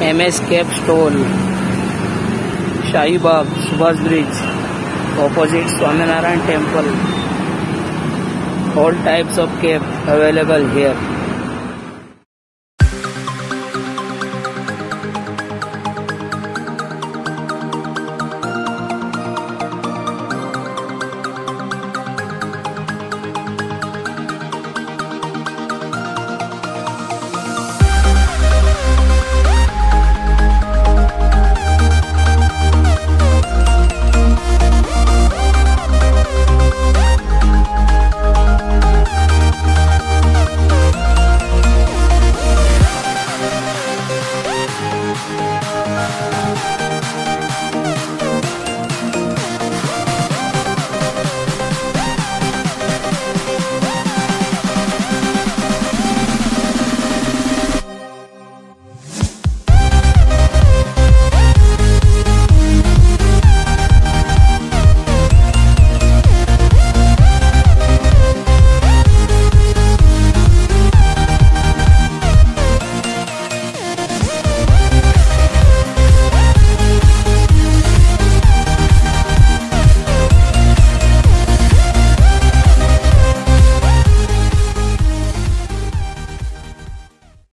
MS Cape Stone, Shahi Bagh, Subhas Bridge, opposite Swaminarayan Temple. All types of cape available here.